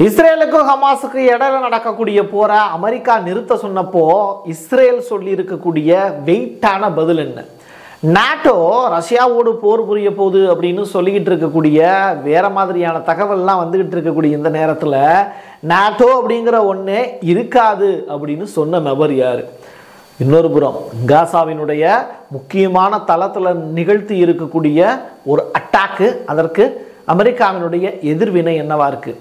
இஸ்ரேலுக்கும் ஹமாஸுக்கு இடையில நடக்கக்கூடிய போரை அமெரிக்கா நிறுத்த சொன்னப்போ இஸ்ரேல் சொல்லி இருக்கக்கூடிய வெயிட்டான பதில் என்ன? நாட்டோ ரஷ்யாவோடு போர் புரிய போகுது அப்படின்னு சொல்லிக்கிட்டு இருக்கக்கூடிய வேற மாதிரியான தகவல்லாம் வந்துகிட்டு இருக்கக்கூடிய இந்த நேரத்தில் நாட்டோ அப்படிங்கிற ஒன்று இருக்காது அப்படின்னு சொன்ன நபர் யார்? இன்னொரு புறம் காசாவினுடைய முக்கியமான தளத்தில் நிகழ்த்தி இருக்கக்கூடிய ஒரு அட்டாக்கு அதற்கு அமெரிக்காவினுடைய எதிர்வினை என்னவா இருக்குது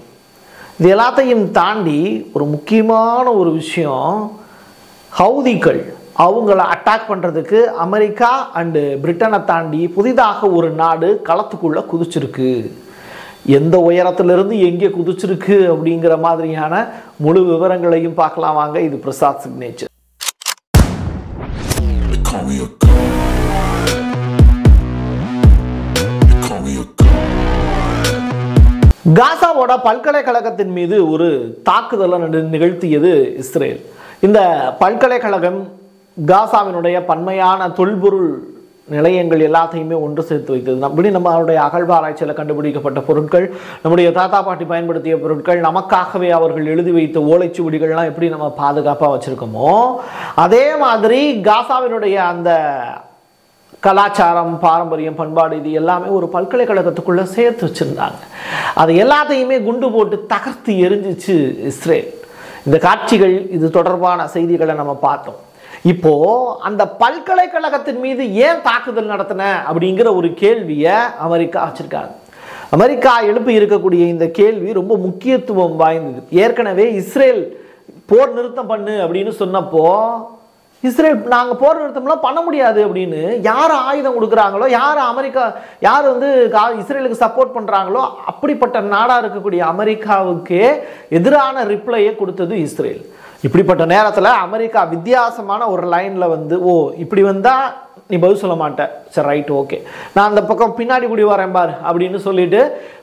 இது எல்லாத்தையும் தாண்டி ஒரு முக்கியமான ஒரு விஷயம் ஹவுதிகள் அவங்கள அட்டாக் பண்ணுறதுக்கு அமெரிக்கா அண்டு பிரிட்டனை தாண்டி புதிதாக ஒரு நாடு களத்துக்குள்ளே குதிச்சிருக்கு. எந்த உயரத்திலிருந்து எங்கே குதிச்சிருக்கு அப்படிங்கிற மாதிரியான முழு விவரங்களையும் பார்க்கலாம் வாங்க. இது பிரசாத் சிக்னேச்சர் காசாவோட பல்கலைக்கழகத்தின் மீது ஒரு தாக்குதலை நிகழ்த்தியது இஸ்ரேல். இந்த பல்கலைக்கழகம் காசாவினுடைய பன்மையான தொல்பொருள் நிலையங்கள் எல்லாத்தையுமே ஒன்று சேர்த்து வைத்தது. அப்படி நம்மளுடைய அகழ்வாராய்ச்சியில் கண்டுபிடிக்கப்பட்ட பொருட்கள் நம்முடைய தாத்தா பாட்டி பயன்படுத்திய பொருட்கள் நமக்காகவே அவர்கள் எழுதி வைத்த ஓலைச்சுவடிகள்லாம் எப்படி நம்ம பாதுகாப்பாக வச்சுருக்கோமோ அதே மாதிரி காசாவினுடைய அந்த கலாச்சாரம் பாரம்பரியம் பண்பாடு இது எல்லாமே ஒரு பல்கலைக்கழகத்துக்குள்ளே சேர்த்து வச்சுருந்தாங்க. அது எல்லாத்தையுமே குண்டு போட்டு தகர்த்து எரிஞ்சிச்சு இஸ்ரேல். இந்த காட்சிகள் இது தொடர்பான செய்திகளை நம்ம பார்த்தோம். இப்போ அந்த பல்கலைக்கழகத்தின் மீது ஏன் தாக்குதல் நடத்தின அப்படிங்கிற ஒரு கேள்வியை அமெரிக்கா வச்சிருக்காங்க. அமெரிக்கா எழுப்பி இருக்கக்கூடிய இந்த கேள்வி ரொம்ப முக்கியத்துவம் வாய்ந்தது. ஏற்கனவே இஸ்ரேல் போர் நிறுத்தம் பண்ணு அப்படின்னு சொன்னப்போ இஸ்ரேல் நாங்கள் போர் நிறுத்தம்லாம் பண்ண முடியாது அப்படின்னு யார் ஆயுதம் கொடுக்குறாங்களோ யார் அமெரிக்கா யார் வந்து கா- இஸ்ரேலுக்கு சப்போர்ட் பண்ணுறாங்களோ அப்படிப்பட்ட நாடாக இருக்கக்கூடிய அமெரிக்காவுக்கு எதிரான ரிப்ளையை கொடுத்தது இஸ்ரேல். இப்படிப்பட்ட நேரத்தில் அமெரிக்கா வித்தியாசமான ஒரு லைனில் வந்து ஓ இப்படி வந்தால் நீ பதில் சொல்ல மாட்டேன் சரி ரைட் ஓகே நான் அந்த பக்கம் பின்னாடி கூடி வரேன் பார் அப்படின்னு சொல்லிட்டு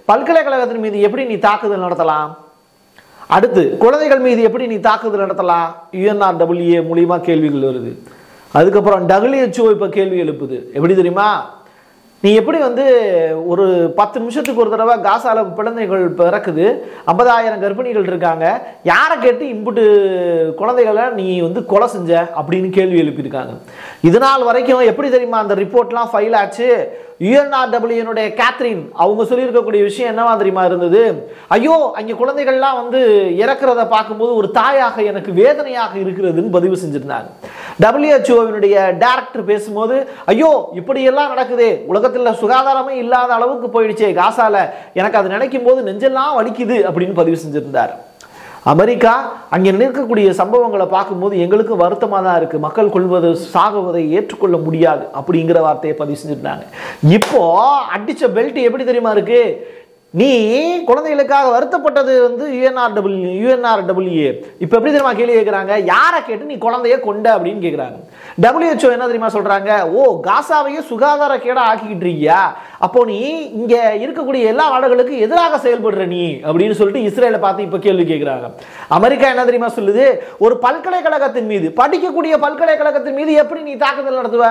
பல்கலைக்கழகத்தின் மீது எப்படி நீ தாக்குதல் நடத்தலாம்? அடுத்து குழந்தைகள் மீது எப்படி நீ தாக்குதல் நடத்தலாம்? யுஎன்ஆர்டபிள்யூஏ மூலியமா கேள்விகள் வருது. அதுக்கப்புறம் டபிள்யூஹெச்ஓ இப்போ கேள்வி எழுப்புது. எப்படி தெரியுமா? நீ எப்படி வந்து ஒரு பத்து நிமிஷத்துக்கு ஒரு தடவை காசால குழந்தைகள் பிறக்குது ஐம்பதாயிரம் கர்ப்பிணிகள் இருக்காங்க யாரை கேட்டு இம்புட்டு குழந்தைகளை நீ வந்து கொலை செஞ்ச அப்படின்னு கேள்வி எழுப்பியிருக்காங்க. இது நாள் வரைக்கும் எப்படி தெரியுமா அந்த ரிப்போர்ட்லாம் ஃபைல் ஆச்சு? யுஎன்ஆர்டபிள்யூனுடைய கேத்ரின் அவங்க சொல்லியிருக்கக்கூடிய விஷயம் என்னவா தெரியுமா இருந்தது? ஐயோ அங்கே குழந்தைகள்லாம் வந்து இறக்குறத பார்க்கும்போது ஒரு தாயாக எனக்கு வேதனையாக இருக்கிறதுன்னு பதிவு செஞ்சிருந்தாங்க. டபிள்யூஹெச்ஓவினுடைய டேரக்டர் பேசும்போது ஐயோ இப்படியெல்லாம் நடக்குதே உலகத்தில் சுகாதாரமே இல்லாத அளவுக்கு போயிடுச்சே காசால எனக்கு அது நினைக்கும் போது நெஞ்செல்லாம் வலிக்குது அப்படின்னு பதிவு செஞ்சிருந்தார். அமெரிக்கா அங்கே நிற்கக்கூடிய சம்பவங்களை பார்க்கும்போது எங்களுக்கும் வருத்தமாக தான் இருக்குது மக்கள் கொள்வது சாகுவதை ஏற்றுக்கொள்ள முடியாது அப்படிங்கிற வார்த்தையை பதிவு செஞ்சுருந்தாங்க. இப்போ அடித்த பெல்ட் எப்படி தெரியுமா இருக்கு? நீ குழந்தைகளுக்காக வருத்தப்பட்டது வந்து யுஎன்ஆர்டபிள்யூ யுஎன்ஆர்டபிள்யூஏ இப்போ எப்படி தெரியுமா கேள்வி கேட்குறாங்க யாரை கேட்டு நீ குழந்தைய கொண்ட அப்படின்னு கேட்குறாங்க டபிள்யூஹெச்ஓ என்ன தெரியுமா சொல்கிறாங்க ஓ காசாவையே சுகாதார கேடாக ஆக்கிக்கிட்டு இருக்கியா? அப்போ நீ இங்கே இருக்கக்கூடிய எல்லா நாடுகளுக்கும் எதிராக செயல்படுற நீ அப்படின்னு சொல்லிட்டு இஸ்ரேலை பார்த்து இப்போ கேள்வி கேட்குறாங்க அமெரிக்கா என்ன தெரியுமா சொல்லுது? ஒரு பல்கலைக்கழகத்தின் மீது படிக்கக்கூடிய பல்கலைக்கழகத்தின் மீது எப்படி நீ தாக்குதல் நடத்துவ?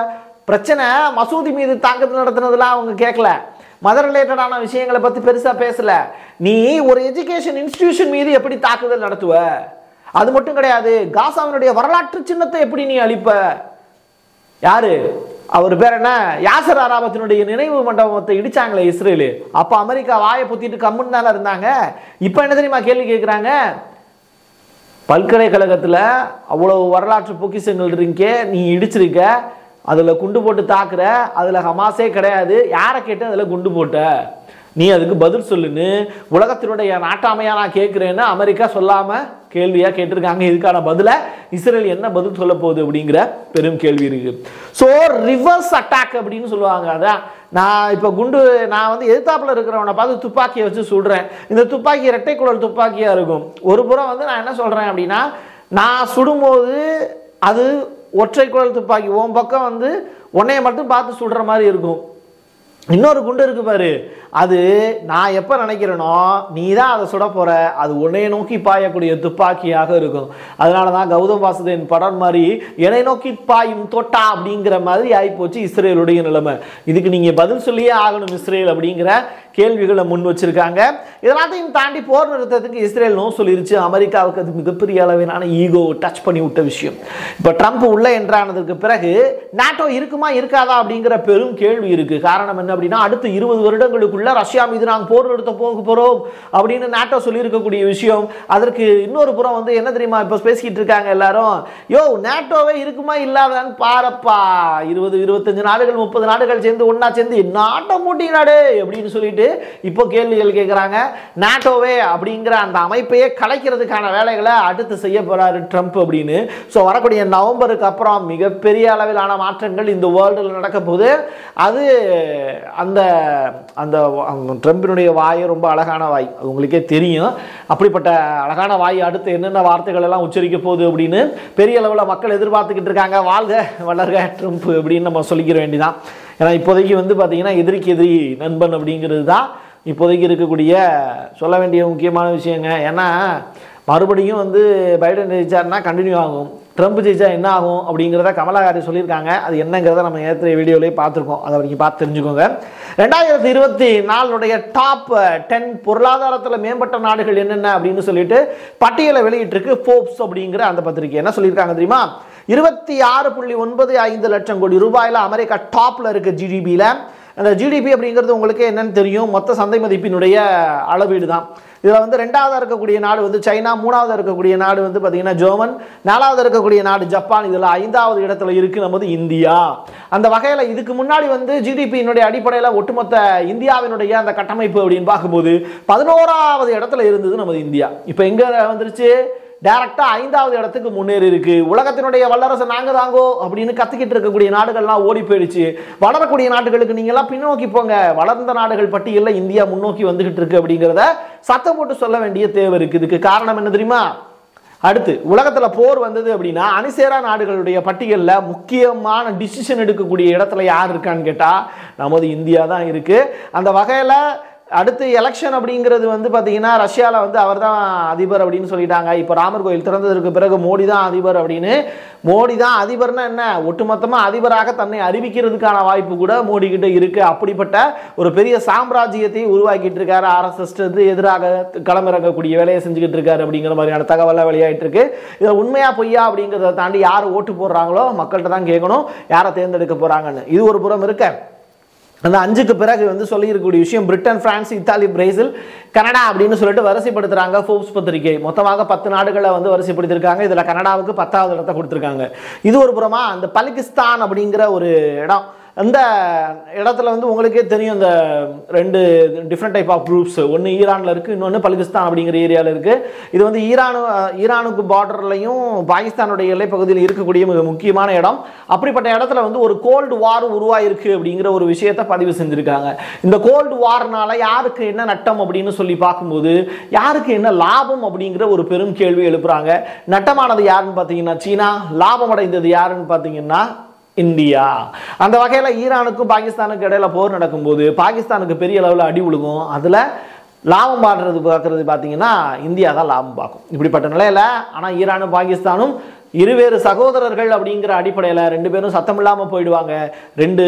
பிரச்சனை மசூதி மீது தாக்குதல் நடத்துனதுலாம் அவங்க கேட்கல மத ரிலேட்டடான விஷயங்களை பற்றி பெருசாக பேசல. நீ ஒரு எஜுகேஷன் இன்ஸ்டிடியூஷன் மீது எப்படி தாக்குதல் நடத்துவ? அது மட்டும் கிடையாது காசாவினுடைய வரலாற்று சின்னத்தை எப்படி நீ அழிப்ப? யாரு? அவர் பேர் என்ன? யாசர் அராபத்தினுடைய நினைவு மண்டபத்தை இடிச்சாங்களே இஸ்ரேலு. அப்போ அமெரிக்கா வாயை புத்திட்டு கம்முன்னு தானே இருந்தாங்க? இப்போ என்ன தெரியுமா கேள்வி கேட்குறாங்க பல்கலைக்கழகத்தில் அவ்வளவு வரலாற்று பொக்கிஷங்கள் இருக்கே நீ இடிச்சிருக்க. அதில் குண்டு போட்டு தாக்குற அதில் ஹமாஸே கிடையாது. யாரை கேட்டு அதில் குண்டு போட்ட? நீ அதுக்கு பதில் சொல்லுன்னு உலகத்தினுடைய நாட்டாமையாக நான் கேட்குறேன்னு அமெரிக்கா சொல்லாமல் கேள்வியாக கேட்டிருக்காங்க. இதுக்கான பதிலை இஸ்ரேல் என்ன பதில் சொல்ல போகுது அப்படிங்கிற பெரும் கேள்வி இருக்குது ஸோ ரிவர்ஸ் அட்டாக் அப்படின்னு சொல்லுவாங்க. அதான் நான் இப்போ குண்டு நான் வந்து எதிர்த்தாப்பில் இருக்கிறவனை பார்த்து துப்பாக்கியை வச்சு சுடுறேன். இந்த துப்பாக்கி இரட்டை குழல் துப்பாக்கியாக இருக்கும். ஒரு புறம் வந்து நான் என்ன சொல்கிறேன் அப்படின்னா நான் சுடும்போது அது ஒற்றை குழல் துப்பாக்கி. உன் பக்கம் வந்து உன்னைய மட்டும் பார்த்து சுடுற மாதிரி இருக்கும். இன்னொரு குண்டு இருக்கு பாரு. அது நான் எப்போ நினைக்கிறேனோ நீ தான் அதை சுட போற. அது உன்னை நோக்கி பாயக்கூடிய துப்பாக்கியாக இருக்கும். அதனால தான் கௌதம் வாசுதேவன் படம் மாதிரி என்னை நோக்கி பாயும் தொட்டா அப்படிங்கிற மாதிரி ஆகிப்போச்சு இஸ்ரேலுடைய நிலைமை. இதுக்கு நீங்கள் பதில் சொல்லியே ஆகணும் இஸ்ரேல் அப்படிங்கிற கேள்விகளை முன் வச்சிருக்காங்க. இதெல்லாத்தையும் தாண்டி போர் நிறுத்தத்துக்கு இஸ்ரேல் நோ சொல்லிருச்சு. அமெரிக்காவுக்கு அது மிகப்பெரிய அளவிலான ஈகோ டச் பண்ணி விட்ட விஷயம். இப்போ ட்ரம்ப் உள்ள என்றானதுக்கு பிறகு நாட்டோ இருக்குமா இருக்காதா? அப்படிங்கிற பெரும் கேள்வி இருக்கு. காரணம் என்ன அப்படின்னா அடுத்த இருபது வருடங்களுக்குள்ள ரஷ்யா மீது நாங்கள் போர் நிறுத்த போக போகிறோம் அப்படின்னு நாட்டோ சொல்லியிருக்கக்கூடிய விஷயம். அதற்கு இன்னொரு புறம் வந்து என்ன தெரியுமா இப்போ பேசிக்கிட்டு இருக்காங்க எல்லாரும்? யோ நாட்டோவே இருக்குமா இல்லாதான்னு பாரப்பா. இருபது இருபத்தஞ்சு நாடுகள் முப்பது நாடுகள் சேர்ந்து ஒன்றா சேர்ந்து நாட்டோ மூட்டி நாடு அப்படின்னு சொல்லிட்டு இப்போ கேள்விகள் கேட்குறாங்க நாட்டோவே அப்படிங்கிற அந்த அமைப்பையே கலைக்கிறதுக்கான வேலைகளை அடுத்து செய்ய போகிறாரு ட்ரம்ப் அப்படின்னு. ஸோ வரக்கூடிய நவம்பருக்கு அப்புறம் மிகப்பெரிய அளவிலான மாற்றங்கள் இந்த வேர்ல்டில் நடக்க போகுது. அது அந்த அந்த ட்ரம்பினுடைய வாய் ரொம்ப அழகான வாய். அது உங்களுக்கே தெரியும். அப்படிப்பட்ட அழகான வாய் அடுத்து என்னென்ன வார்த்தைகள் எல்லாம் உச்சரிக்க போகுது அப்படின்னு பெரிய அளவில் மக்கள் எதிர்பார்த்துக்கிட்டு இருக்காங்க. வாழ்க வளர்க ட்ரம்ப் அப்படின்னு நம்ம சொல்லிக்கிற வேண்டிதான். ஏன்னா இப்போதைக்கு வந்து பார்த்தீங்கன்னா எதிரிக்கு எதிரி நண்பன் அப்படிங்கிறது தான் இப்போதைக்கு இருக்கக்கூடிய சொல்ல வேண்டிய முக்கியமான விஷயங்க. ஏன்னா மறுபடியும் வந்து பைடன் ஜெயிச்சார்னா கண்டினியூ ஆகும். ட்ரம்ப் ஜெயிச்சா என்ன ஆகும் அப்படிங்கிறத கமலா சொல்லியிருக்காங்க. அது என்னங்கிறத நம்ம ஏற்ற வீடியோலேயே பார்த்துருக்கோம். அதை நீங்கள் பார்த்து தெரிஞ்சுக்கோங்க. ரெண்டாயிரத்தி இருபத்தி நாலுடைய டாப் டென் பொருளாதாரத்தில் மேம்பட்ட நாடுகள் என்னென்ன அப்படின்னு சொல்லிட்டு பட்டியலை வெளியிட்டிருக்கு ஃபோப்ஸ் அப்படிங்கிற அந்த பத்திரிகை. என்ன சொல்லியிருக்காங்க தெரியுமா? இருபத்தி ஆறு புள்ளி ஒன்பது ஐந்து லட்சம் கோடி ரூபாயில் அமெரிக்கா டாப்பில் இருக்குது ஜிடிபியில் அந்த ஜிடிபி அப்படிங்கிறது உங்களுக்கு என்னன்னு தெரியும். மொத்த சந்தை மதிப்பினுடைய அளவீடு தான் இதில் வந்து ரெண்டாவதாக இருக்கக்கூடிய நாடு வந்து சைனா மூணாவது இருக்கக்கூடிய நாடு வந்து பார்த்தீங்கன்னா ஜெர்மன் நாலாவது இருக்கக்கூடிய நாடு ஜப்பான் இதில் ஐந்தாவது இடத்துல இருக்கு நமது இந்தியா. அந்த வகையில் இதுக்கு முன்னாடி வந்து ஜிடிபியினுடைய அடிப்படையில் ஒட்டுமொத்த இந்தியாவினுடைய அந்த கட்டமைப்பு அப்படின்னு பார்க்கும்போது பதினோராவது இடத்துல இருந்தது நமது இந்தியா. இப்போ எங்கே வந்துருச்சு? டேரெக்டாக ஐந்தாவது இடத்துக்கு முன்னேறி இருக்கு. உலகத்தினுடைய வல்லரசு நாங்கள் தாங்கோ அப்படின்னு கத்துக்கிட்டு இருக்கக்கூடிய நாடுகள்லாம் ஓடி போயிடுச்சு. வளரக்கூடிய நாடுகளுக்கு நீங்களாம் எல்லாம் பின்னோக்கி போங்க. வளர்ந்த நாடுகள் பட்டியலில் இந்தியா முன்னோக்கி வந்துகிட்டு இருக்கு அப்படிங்கிறத சத்தம் போட்டு சொல்ல வேண்டிய தேவை இருக்கு. இதுக்கு காரணம் என்ன தெரியுமா? அடுத்து உலகத்தில் போர் வந்தது அப்படின்னா அணிசேரா நாடுகளுடைய பட்டியலில் முக்கியமான டிசிஷன் எடுக்கக்கூடிய இடத்துல யார் இருக்கான்னு கேட்டால் நமது இந்தியா தான் இருக்குது அந்த வகையில் அடுத்து எலெக்ஷன் அப்படிங்கிறது வந்து பார்த்தீங்கன்னா ரஷ்யாவில் வந்து அவர் தான் அதிபர் அப்படின்னு சொல்லிட்டாங்க. இப்போ ராமர் கோயில் திறந்ததற்கு பிறகு மோடி தான் அதிபர் அப்படின்னு. மோடி தான் அதிபர்னா என்ன? ஒட்டுமொத்தமாக அதிபராக தன்னை அறிவிக்கிறதுக்கான வாய்ப்பு கூட மோடி கிட்ட இருக்குது அப்படிப்பட்ட ஒரு பெரிய சாம்ராஜ்யத்தை உருவாக்கிட்டு இருக்காரு. ஆர்எஸ்எஸ் எதிராக களமிறங்கக்கூடிய வேலையை செஞ்சுக்கிட்டு இருக்காரு அப்படிங்கிற மாதிரியான தகவலை வெளியாகிட்டு இருக்கு. இதை உண்மையாக பொய்யா அப்படிங்கிறத தாண்டி யார் ஓட்டு போடுறாங்களோ மக்கள்கிட்ட தான் கேட்கணும். யாரை தேர்ந்தெடுக்க போகிறாங்கன்னு இது ஒரு புறம் இருக்க. அந்த அஞ்சுக்கு பிறகு வந்து சொல்லியிருக்கக்கூடிய விஷயம் Britain France Italy Brazil Canada அப்படின்னு சொல்லிட்டு வரிசைப்படுத்துறாங்க ஃபோர்ப்ஸ் பத்திரிகை. மொத்தமாக பத்து நாடுகளை வந்து வரிசைப்படுத்திருக்காங்க இதில் கனடாவுக்கு பத்தாவது இடத்தை கொடுத்துருக்காங்க. இது ஒரு புறமா அந்த பலிகிஸ்தான் அப்படிங்கிற ஒரு இடம் அந்த இடத்துல வந்து உங்களுக்கே தெரியும் இந்த ரெண்டு டிஃப்ரெண்ட் டைப் ஆஃப் குரூப்ஸ் ஒன்று ஈரானில் இருக்குது இன்னொன்று பலிகிஸ்தான் அப்படிங்கிற ஏரியாவில் இருக்குது இது வந்து ஈரானு ஈரானுக்கு பார்டர்லையும் பாகிஸ்தானுடைய எல்லை பகுதியில் இருக்கக்கூடிய மிக முக்கியமான இடம். அப்படிப்பட்ட இடத்துல வந்து ஒரு கோல்டு வார் உருவாயிருக்கு அப்படிங்கிற ஒரு விஷயத்தை பதிவு செஞ்சுருக்காங்க. இந்த கோல்டு வார்னால யாருக்கு என்ன நட்டம் அப்படின்னு சொல்லி பார்க்கும்போது யாருக்கு என்ன லாபம் அப்படிங்கிற ஒரு பெரும் கேள்வி எழுப்புறாங்க. நட்டமானது யாருன்னு பார்த்தீங்கன்னா சீனா. லாபம் அடைந்தது யாருன்னு பார்த்தீங்கன்னா இந்தியா. அந்த வகையில் ஈரானுக்கும் பாகிஸ்தானுக்கும் இடையில போர் நடக்கும்போது பாகிஸ்தானுக்கு பெரிய அளவில் அடி உழுகும். அதில் லாபம் பாடுறது பார்க்குறது பார்த்தீங்கன்னா இந்தியா தான் லாபம் பார்க்கும். இப்படிப்பட்ட நிலையில் ஆனால் ஈரானும் பாகிஸ்தானும் இருவேறு சகோதரர்கள் அப்படிங்கிற அடிப்படையில் ரெண்டு பேரும் சத்தம் இல்லாமல் போயிடுவாங்க. ரெண்டு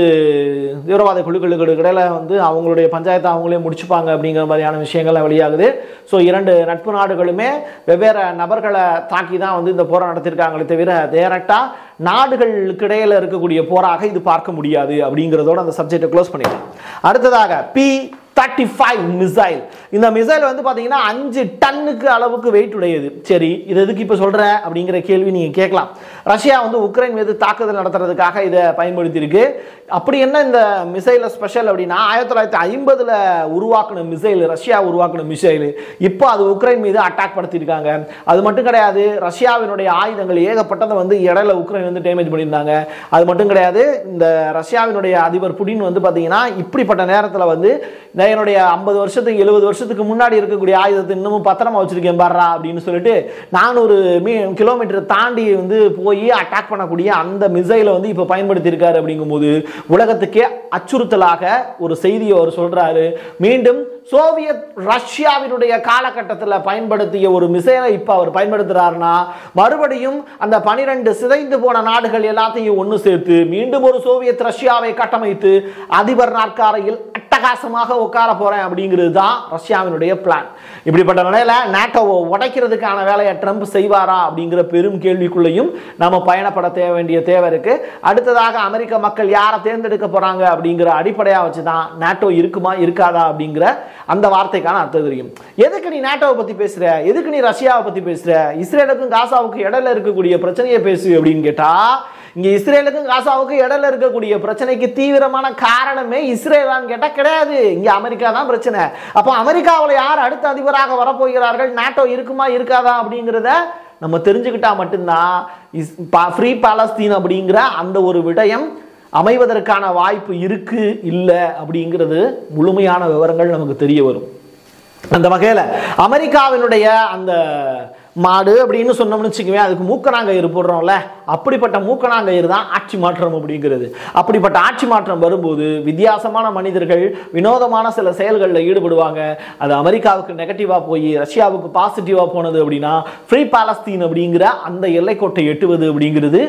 தீவிரவாத குழுக்களுக்கு இடையில வந்து அவங்களுடைய பஞ்சாயத்தை அவங்களே முடிச்சுப்பாங்க அப்படிங்கிற மாதிரியான விஷயங்கள்லாம் வெளியாகுது. ஸோ இரண்டு நட்பு நாடுகளுமே வெவ்வேறு நபர்களை தாக்கி தான் வந்து இந்த போரை நடத்தியிருக்காங்களே தவிர டேரக்டாக நாடுகளுக்கு இடையில இருக்கக்கூடிய போராக இது பார்க்க முடியாது அப்படிங்கிறதோட அந்த சப்ஜெக்டை க்ளோஸ் பண்ணிடலாம். அடுத்ததாக பி தேர்ட்டி ஃபைவ் மிசைல் இந்த மிசைல் வந்து பார்த்தீங்கன்னா அஞ்சு டன்னுக்கு அளவுக்கு வெயிட் உடையது. சரி இது எதுக்கு இப்போ சொல்கிற அப்படிங்கிற கேள்வி நீங்கள் கேட்கலாம். ரஷ்யா வந்து உக்ரைன் மீது தாக்குதல் நடத்துறதுக்காக இதை பயன்படுத்தியிருக்கு. அப்படி என்ன இந்த மிசைலில் ஸ்பெஷல் அப்படின்னா ஆயிரத்தி தொள்ளாயிரத்தி ஐம்பதில் உருவாக்கின மிசைல் ரஷ்யா உருவாக்கின மிசைல் இப்போ அது உக்ரைன் மீது அட்டாக் படுத்தியிருக்காங்க. அது மட்டும் கிடையாது ரஷ்யாவினுடைய ஆயுதங்கள் ஏகப்பட்டதை வந்து இடையில உக்ரைன் வந்து டேமேஜ் பண்ணியிருந்தாங்க. அது மட்டும் கிடையாது இந்த ரஷ்யாவினுடைய அதிபர் புடின் வந்து பார்த்தீங்கன்னா இப்படிப்பட்ட நேரத்தில் வந்து நான் என்னுடைய ஐம்பது வருஷத்துக்கு எழுபது வருஷத்துக்கு முன்னாடி இருக்கக்கூடிய ஆயுதத்தை இன்னமும் பத்திரமா வச்சிருக்கேன் பாடுறா அப்படின்னு சொல்லிட்டு நானூறு மீ கிலோமீட்டர் தாண்டி வந்து போய் அட்டாக் பண்ணக்கூடிய அந்த மிசைலை வந்து இப்போ பயன்படுத்தியிருக்காரு அப்படிங்கும்போது உலகத்துக்கே அச்சுறுத்தலாக ஒரு செய்தியை அவர் சொல்றாரு. மீண்டும் சோவியத் ரஷ்யாவினுடைய காலகட்டத்தில் பயன்படுத்திய ஒரு மிசைலை இப்போ அவர் பயன்படுத்துகிறாருன்னா மறுபடியும் அந்த பனிரெண்டு சிதைந்து போன நாடுகள் எல்லாத்தையும் ஒன்று சேர்த்து மீண்டும் ஒரு சோவியத் ரஷ்யாவை கட்டமைத்து அதிபர் நாற்காரையில் அட்டகாசமாக உட்கார போறேன் அப்படிங்கிறது தான் ரஷ்யாவினுடைய பிளான் இப்படிப்பட்ட நிலையில நேட்டோவை உடைக்கிறதுக்கான வேலையை ட்ரம்ப் செய்வாரா அப்படிங்கிற பெரும் கேள்விக்குள்ளேயும் நம்ம பயணப்பட தேவை வேண்டிய தேவை இருக்கு. அடுத்ததாக அமெரிக்க மக்கள் யாரை தேர்ந்தெடுக்க போறாங்க அப்படிங்கிற அடிப்படையாக வச்சு தான் நாட்டோ இருக்குமா இருக்காதா அப்படிங்கிற அந்த வார்த்தைக்கான அர்த்தம் தெரியும். எதுக்கு நீ நேட்டோவை பத்தி பேசுற? எதுக்கு நீ ரஷ்யாவை பத்தி பேசுற? இஸ்ரேலுக்கும் காசாவுக்கும் இடையில இருக்கக்கூடிய பிரச்சனையை பேசு அப்படின்னு கேட்டா இங்கே இஸ்ரேலுக்கும் காசாவுக்கும் இடையில இருக்கக்கூடிய பிரச்சனைக்கு தீவிரமான காரணமே இஸ்ரேலான்னு கேட்டால் கிடையாது. இங்கே அமெரிக்கா தான் பிரச்சனை. அப்போ அமெரிக்காவில் யார் அடுத்த அதிபராக வரப்போகிறார்கள்? நாட்டோ இருக்குமா இருக்காதா அப்படிங்கிறத நம்ம தெரிஞ்சுக்கிட்டா மட்டும்தான் இஸ் ஃப்ரீ பாலஸ்தீன் அப்படிங்கிற அந்த ஒரு விடயம் அமைவதற்கான வாய்ப்பு இருக்கு இல்லை அப்படிங்கிறது முழுமையான விவரங்கள் நமக்கு தெரிய வரும். அந்த வகையில் அமெரிக்காவினுடைய அந்த மாடு அப்படின்னு சொன்னோம்னு வச்சுக்கவே அதுக்கு மூக்கணாங்கயிறு போடுறோம்ல அப்படிப்பட்ட மூக்கணாங்கயிறு தான் ஆட்சி மாற்றம் அப்படிங்கிறது. அப்படிப்பட்ட ஆட்சி மாற்றம் வரும்போது வித்தியாசமான மனிதர்கள் வினோதமான சில செயல்களில் ஈடுபடுவாங்க. அது அமெரிக்காவுக்கு நெகட்டிவாக போய் ரஷ்யாவுக்கு பாசிட்டிவாக போனது அப்படின்னா ஃப்ரீ பாலஸ்தீன் அப்படிங்கிற அந்த எல்லைக்கோட்டை எட்டுவது அப்படிங்கிறது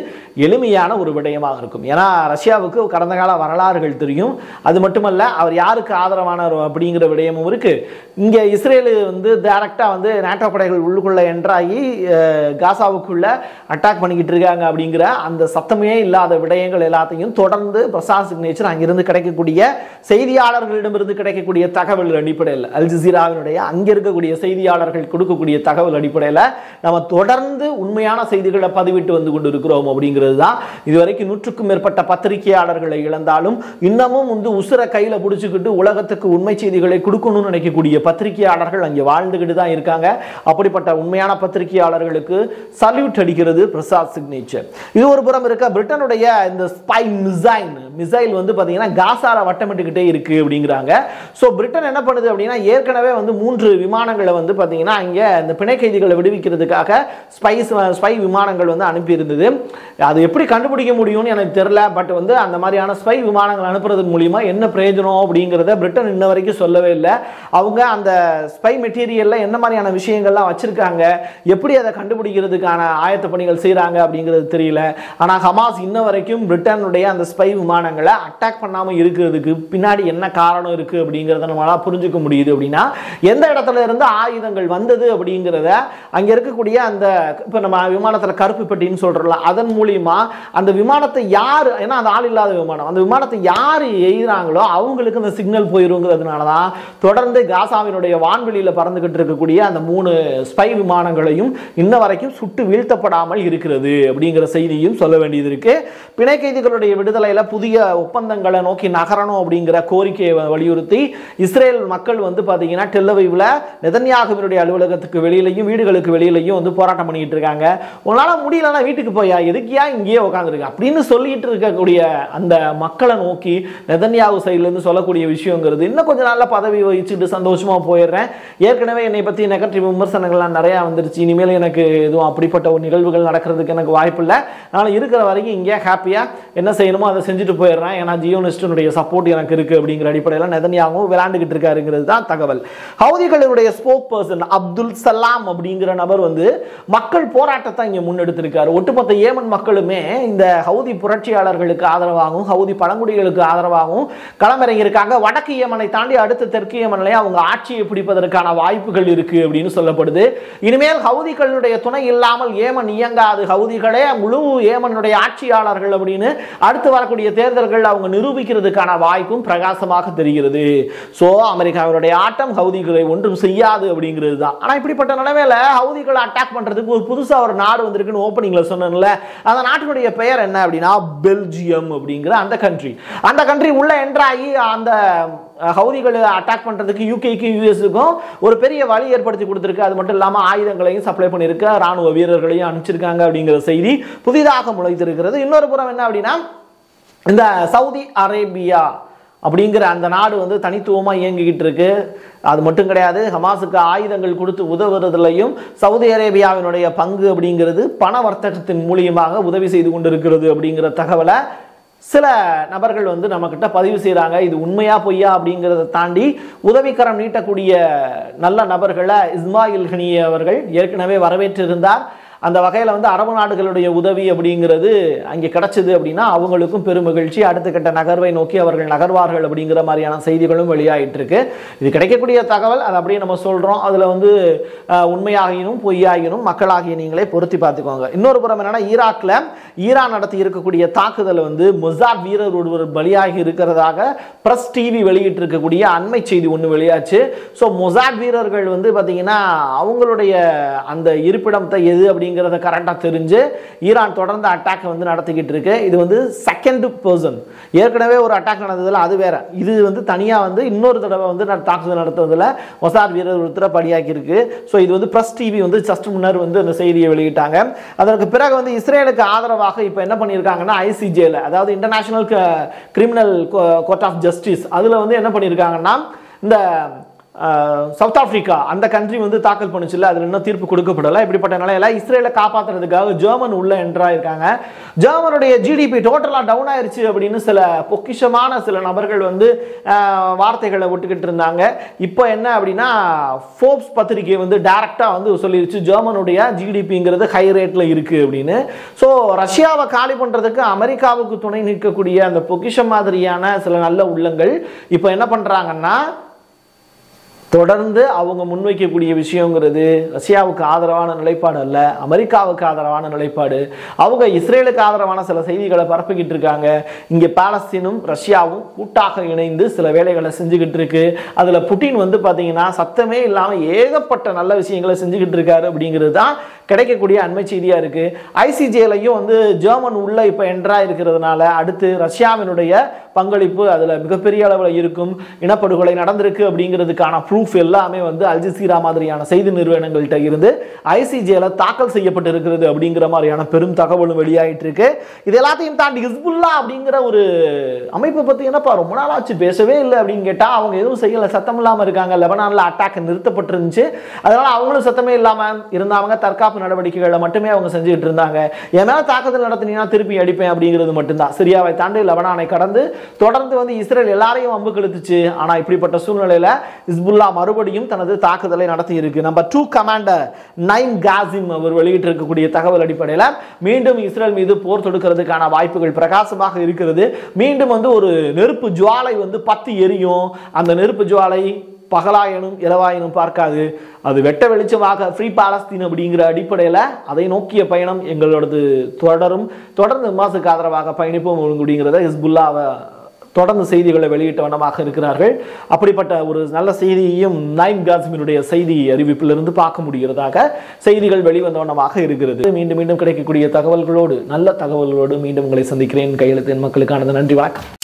எளிமையான ஒரு விடயமாக இருக்கும். ஏன்னா ரஷ்யாவுக்கு கடந்த கால வரலாறுகள் தெரியும். அது மட்டுமல்ல அவர் யாருக்கு ஆதரவானவர் அப்படிங்கிற விடயமும் இருக்குது இங்கே இஸ்ரேலு வந்து டேரெக்டாக வந்து நேட்டோ படைகள் என்ற என்ட்ராகி காசாவுக்குள்ள அட்டாக் பண்ணிக்கிட்டு இருக்காங்க அப்படிங்கிற அந்த சத்தமே இல்லாத விடயங்கள் எல்லாத்தையும் தொடர்ந்து பிரசாந்த் சிக்னேச்சர் அங்கிருந்து கிடைக்கக்கூடிய செய்தியாளர்களிடமிருந்து கிடைக்கக்கூடிய தகவல் அடிப்படையில் அல் ஜசீராவினுடைய அங்க இருக்கக்கூடிய செய்தியாளர்கள் கொடுக்கக்கூடிய தகவல் அடிப்படையில் நம்ம தொடர்ந்து உண்மையான செய்திகளை பதிவிட்டு வந்து கொண்டு இருக்கிறோம் அப்படிங்கிறது தான். இதுவரைக்கும் நூற்றுக்கும் மேற்பட்ட பத்திரிகையாளர்களை இழந்தாலும் இன்னமும் வந்து உசுர கையில் பிடிச்சிக்கிட்டு உலகத்துக்கு உண்மை செய்திகளை கொடுக்கணும்னு நினைக்கக்கூடிய பத்திரிகையாளர்கள் அங்கே வாழ்ந்துகிட்டு தான் இருக்காங்க. அப்படிப்பட்ட உண்மையான பத்திரிகையாளர்களுக்கு சல்யூட் அடிக்கிறது பிரசாத் சிக்னேச்சர் இது ஒரு புறம் இருக்க? பிரிட்டனுடைய இந்த ஸ்பை மிசைன் மிசைல் வந்து பார்த்தீங்கன்னா காசால வட்டமிட்டுக்கிட்டே இருக்குது அப்படிங்கிறாங்க. ஸோ பிரிட்டன் என்ன பண்ணுது அப்படின்னா ஏற்கனவே வந்து மூன்று விமானங்களை வந்து பார்த்தீங்கன்னா இங்கே இந்த பிணை கைதிகளை விடுவிக்கிறதுக்காக ஸ்பைஸ் ஸ்பை விமானங்கள் வந்து அனுப்பியிருந்தது. அது எப்படி கண்டுபிடிக்க முடியும்னு எனக்கு தெரியல பட் வந்து அந்த மாதிரியான ஸ்பை விமானங்கள் அனுப்புறது மூலிமா என்ன பிரயோஜனம் அப்படிங்கிறத பிரிட்டன் இன்ன வரைக்கும் சொல்லவே இல்லை. அவங்க அந்த ஸ்பை மெட்டீரியலில் என்ன மாதிரியான விஷயங்கள்லாம் வச்சுருக்காங்க எப்படி அதை கண்டுபிடிக்கிறதுக்கான ஆயத்த பணிகள் செய்கிறாங்க அப்படிங்கிறது தெரியல. ஆனால் ஹமாஸ் இன்ன வரைக்கும் பிரிட்டனுடைய அந்த ஸ்பை விமானங்களை அட்டாக் பண்ணாமல் இருக்கிறதுக்கு பின்னாடி என்ன காரணம் இருக்கு அப்படிங்கிறத நம்மளால் புரிஞ்சுக்க முடியுது அப்படின்னா எந்த இடத்துல இருந்து ஆயுதங்கள் வந்தது அப்படிங்கிறத அங்க இருக்கக்கூடிய அந்த இப்போ நம்ம விமானத்தில் கருப்பு பெட்டின்னு சொல்கிறோம்ல அதன் மூலியமா அந்த விமானத்தை யார் ஏன்னா அந்த ஆள் இல்லாத விமானம் அந்த விமானத்தை யார் எய்கிறாங்களோ அவங்களுக்கு அந்த சிக்னல் போயிருங்கிறதுனால தான் தொடர்ந்து காசாவினுடைய வான்வெளியில் பறந்துகிட்டு இருக்கக்கூடிய அந்த மூணு ஸ்பை விமானங்களையும் இன்ன வரைக்கும் சுட்டு வீழ்த்தப்படாமல் இருக்கிறது அப்படிங்கிற செய்தியும் சொல்ல வேண்டியது இருக்கு. பிணை கைதிகளுடைய விடுதலையில புதிய ஒப்பந்தங்களை நோக்கி நகரணும் அப்படிங்கிற கோரிக்கையை வலியுறுத்தி இஸ்ரேல் மக்கள் வந்து பார்த்தீங்கன்னா டெல்லவைவில் நெதன்யாகுவினுடைய அலுவலகத்துக்கு வெளியிலையும் வீடுகளுக்கு வெளியிலையும் வந்து போராட்டம் பண்ணிட்டு இருக்காங்க. உங்களால் முடியலன்னா வீட்டுக்கு போயா எதுக்கியா இங்கேயே உட்காந்துருக்கு அப்படின்னு சொல்லிட்டு இருக்கக்கூடிய அந்த மக்களை நோக்கி நெதன்யாகு சைட்லேருந்து சொல்லக்கூடிய விஷயங்கிறது இன்னும் கொஞ்ச நாளில் பதவி வகிச்சுட்டு சந்தோஷமாக போயிடுறேன். ஏற்கனவே என்னை பற்றி நெகட்டிவ் விமர்சனங்கள்லாம் நிறையா வந்துருச்சு. இனிமேல் எனக்கு எதுவும் அப்படிப்பட்ட ஒரு நிகழ்வுகள் நடக்கிறதுக்கு எனக்கு வாய்ப்பு இல்லை அதனால் இருக்கிற வரைக்கும் இங்கே ஹாப்பியாக என்ன செய்யணுமோ அதை செஞ்சுட்டு போயிடுறேன். ஏன்னா ஜியோனிஸ்டனுடைய சப்போர்ட் எனக்கு இருக்கு அப்படிங்கிற அடிப்படையில் நெதன்யாகவும் விளையாண்டுகிட்டு இருக்காருங்கிறது தான் தகவல். ஹவுதிகளுடைய ஸ்போக் பர்சன் அப்துல் சலாம் அப்படிங்கிற நபர் வந்து மக்கள் போராட்டத்தை இங்கே முன்னெடுத்திருக்காரு. ஒட்டுமொத்த ஏமன் மக்களுமே இந்த ஹவுதி புரட்சியாளர்களுக்கு ஆதரவாகவும் ஹவுதி பழங்குடிகளுக்கு ஆதரவாகவும் களமிறங்கியிருக்காங்க. வடக்கு ஏமனை தாண்டி அடுத்த தெற்கு ஏமனிலே அவங்க ஆட்சியை பிடிப்பதற்கான வாய்ப்புகள் இருக்கு அப்படின்னு சொல்லப்படுது. இனிமேல் ஹவுதிகளுடைய துணை இல்லாமல் ஏமன் இயங்காது. ஹவுதிகளே முழு ஏமனுடைய ஆட்சியாளர்கள் அப்படின்னு அடுத்து வரக்கூடிய தேர்தல்கள் அவங்க நிரூபிக்கிறதுக்கான வாய்ப்பும் பிரகாசமாக தெரிகிறது. ஸோ அமெரிக்காவினுடைய ஆட்டம் ஹவுதிகளை ஒன்றும் செய்யாது அப்படிங்கிறது தான். ஆனால் இப்படிப்பட்ட நிலைமையில ஹவுதிகளை அட்டாக் பண்ணுறதுக்கு ஒரு புதுசாக ஒரு நாடு வந்திருக்குன்னு ஓப்பனிங்கில் சொன்னேன்ல. அந்த நாட்டினுடைய பெயர் என்ன அப்படின்னா பெல்ஜியம் அப்படிங்கிற அந்த கண்ட்ரி அந்த கண்ட்ரி உள்ள என்ட்ராகி அந்த ஹவுதிகளை அட்டாக் பண்றதுக்கு யூகேக்கும் யூஎஸுக்கும் ஒரு பெரிய வழி ஏற்படுத்தி கொடுத்துருக்கு. அது மட்டும் இல்லாமல் ஆயுதங்களையும் சப்ளை பண்ணியிருக்கு. ராணுவ வீரர்களையும் அனுப்பிச்சிருக்காங்க அப்படிங்கிற செய்தி புதிதாக முளைத்திருக்கிறது. இன்னொரு புறம் என்ன அப்படின்னா இந்த சவுதி அரேபியா அப்படிங்கிற அந்த நாடு வந்து தனித்துவமாக இயங்கிக்கிட்டு இருக்கு. அது மட்டும் கிடையாது ஹமாஸுக்கு ஆயுதங்கள் கொடுத்து உதவுறதுலையும் சவுதி அரேபியாவினுடைய பங்கு அப்படிங்கிறது பண வர்த்தகத்தின் மூலியமாக உதவி செய்து கொண்டிருக்கிறது அப்படிங்கிற தகவலை சில நபர்கள் வந்து நம்மக்கிட்ட பதிவு செய்கிறாங்க இது உண்மையா பொய்யா அப்படிங்கிறத தாண்டி உதவிக்கரம் நீட்டக்கூடிய நல்ல நபர்களை இஸ்மாயில் ஹனி அவர்கள் ஏற்கனவே வரவேற்றிருந்தார். அந்த வகையில் வந்து அரபு நாடுகளுடைய உதவி அப்படிங்கிறது அங்கே கிடச்சிது அப்படின்னா அவங்களுக்கும் பெரும் மகிழ்ச்சி. அடுத்த கட்ட நகர்வை நோக்கி அவர்கள் நகர்வார்கள் அப்படிங்கிற மாதிரியான செய்திகளும் வெளியாயிட்டுருக்கு. இது கிடைக்கக்கூடிய தகவல் அதை அப்படியே நம்ம சொல்கிறோம் அதில் வந்து உண்மையாகினும் பொய்யாகினும் மக்களாகிய நீங்களே பொருத்தி பார்த்துக்கோங்க. இன்னொரு புறம் என்னென்னா ஈராக்கில் ஈரான் நடத்தி இருக்கக்கூடிய தாக்குதல் வந்து மொசாட் வீரர் ஒருவர் பலியாகி இருக்கிறதாக பிரஸ் டிவி வெளியிட்டு இருக்கக்கூடிய அண்மை செய்தி ஒன்று வெளியாச்சு. ஸோ மொசாட் வீரர்கள் வந்து பார்த்தீங்கன்னா அவங்களுடைய அந்த இருப்பிடத்தை எது அப்படிங்கிறத கரெக்டாக தெரிஞ்சு ஈரான் தொடர்ந்து அட்டாக் வந்து நடத்திக்கிட்டு இருக்கு. இது வந்து செகண்ட் பர்சன் ஏற்கனவே ஒரு அட்டாக் நடந்ததில் அது வேற. இது வந்து தனியாக வந்து இன்னொரு தடவை வந்து தாக்குதல் நடத்துவதில் மொசாத் வீரர் ஒருத்தரை பணியாக்கியிருக்கு ஸோ இது வந்து பிரஸ் டிவி வந்து ஜஸ்ட் முன்னர் வந்து அந்த செய்தியை வெளியிட்டாங்க. அதற்கு பிறகு வந்து இஸ்ரேலுக்கு ஆதரவாக இப்போ என்ன பண்ணியிருக்காங்கன்னா ஐசிஜேல அதாவது international criminal court of justice அதில் வந்து என்ன பண்ணியிருக்காங்கன்னா இந்த சவுத் ஆப்பிரிக்கா அந்த கண்ட்ரி வந்து தாக்கல் பண்ணுச்சுல்ல அதில் இன்னும் தீர்ப்பு கொடுக்கப்படலை. இப்படிப்பட்ட நிலையில இஸ்ரேலை காப்பாற்றுறதுக்காக ஜெர்மன் உள்ள என்ட்ரா இருக்காங்க ஜெர்மனுடைய ஜிடிபி டோட்டலாக டவுன் ஆயிருச்சு அப்படின்னு சில பொக்கிஷமான சில நபர்கள் வந்து வார்த்தைகளை விட்டுக்கிட்டு இருந்தாங்க. இப்போ என்ன அப்படின்னா ஃபோர்ப்ஸ் பத்திரிகை வந்து டேரெக்டாக வந்து சொல்லிருச்சு ஜெர்மனுடைய ஜிடிபிங்கிறது ஹை ரேட்டில் இருக்குது அப்படின்னு. ஸோ ரஷ்யாவை காலி பண்ணுறதுக்கு அமெரிக்காவுக்கு துணை நிற்கக்கூடிய அந்த பொக்கிஷம் மாதிரியான சில நல்ல உள்ளங்கள் இப்போ என்ன பண்ணுறாங்கன்னா தொடர்ந்து அவங்க முன்வைக்கக்கூடிய விஷயங்கிறது ரஷ்யாவுக்கு ஆதரவான நிலைப்பாடு அல்ல அமெரிக்காவுக்கு ஆதரவான நிலைப்பாடு. அவங்க இஸ்ரேலுக்கு ஆதரவான சில செய்திகளை பரப்பிக்கிட்டு இருக்காங்க. இங்கே பாலஸ்தீனும் ரஷ்யாவும் கூட்டாக இணைந்து சில வேலைகளை செஞ்சுக்கிட்டு இருக்கு. அதில் புட்டின் வந்து பார்த்தீங்கன்னா சத்தமே இல்லாமல் ஏகப்பட்ட நல்ல விஷயங்களை செஞ்சுக்கிட்டு இருக்காரு அப்படிங்கிறது தான் கிடைக்கக்கூடிய அண்மை செய்தியாக இருக்கு. ஐசிஜேலையும் வந்து ஜெர்மன் உள்ளே இப்போ என்ட்ரா இருக்கிறதுனால அடுத்து ரஷ்யாவினுடைய பங்களிப்பு அதில் மிகப்பெரிய அளவில் இருக்கும். இனப்படுகொலை நடந்திருக்கு அப்படிங்கிறதுக்கான ப்ரூஃப் எல்லாமே வந்து அல்ஜசீரா மாதிரியான செய்தி நிறுவனங்கள்கிட்ட இருந்து ஐசிஜேல தாக்கல் செய்யப்பட்டு இருக்கிறது அப்படிங்கிற மாதிரியான பெரும் தகவலும் வெளியாயிட்டு இருக்கு இது எல்லாத்தையும் தாண்டி ஹிஸ்புல்லா அப்படிங்கிற ஒரு அமைப்பை பற்றி என்னப்பா ரொம்ப நாள் ஆச்சு பேசவே இல்லை அப்படின்னு கேட்டால் அவங்க எதுவும் செய்யலை. சத்தம் இல்லாமல் இருக்காங்க. லெபனானில் அட்டாக் நிறுத்தப்பட்டிருந்துச்சு. அதனால அவங்களும் சத்தமே இல்லாமல் இருந்தவங்க தற்காப்பு நடவடிக்கைகளை மட்டுமே அவங்க செஞ்சுட்டு இருந்தாங்க. என் தாக்குதல் நடத்தினீங்கன்னா திருப்பி அடிப்பேன் அப்படிங்கிறது மட்டும்தான். சிரியாவை தாண்டி லெபனானை கடந்து தொடர்ந்து வந்து இஸ்ரேல் எல்லாரையும் அம்பு கெடுத்துச்சு ஆனால் இப்படிப்பட்ட சூழ்நிலையில் இஸ்புல்லா மறுபடியும் தனது தாக்குதலை நடத்தி இருக்கு number two commander Naim Qassem அவர் வெளியிட்டிருக்கக்கூடிய தகவல் அடிப்படையில் மீண்டும் இஸ்ரேல் மீது போர் தொடுக்கிறதுக்கான வாய்ப்புகள் பிரகாசமாக இருக்கிறது. மீண்டும் வந்து ஒரு நெருப்பு ஜுவாலை வந்து பத்து எரியும். அந்த நெருப்பு ஜுவாலை பகலாயனும் இரவாயனும் பார்க்காது. அது வெட்ட வெளிச்சமாக ஃப்ரீ பாலஸ்தீன் அப்படிங்கிற அடிப்படையில் அதை நோக்கிய பயணம் எங்களோடது தொடரும். தொடர்ந்து மாசுக்கு ஆதரவாக பயணிப்போம் அப்படிங்கிறத ஹிஸ்புல்லாவை தொடர்ந்து செய்திகளை வெளியிட்ட வண்ணமாக இருக்கிறார்கள். அப்படிப்பட்ட ஒரு நல்ல செய்தியையும் நைன் காஸ்மினுடைய செய்தி அறிவிப்பிலிருந்து பார்க்க முடிகிறதாக செய்திகள் வெளிவந்த வண்ணமாக இருக்கிறது. மீண்டும் மீண்டும் கிடைக்கக்கூடிய தகவல்களோடு நல்ல தகவல்களோடு மீண்டும் உங்களை சந்திக்கிறேன். கையெழுத்தின் மக்களுக்கானது. நன்றி வணக்கம்.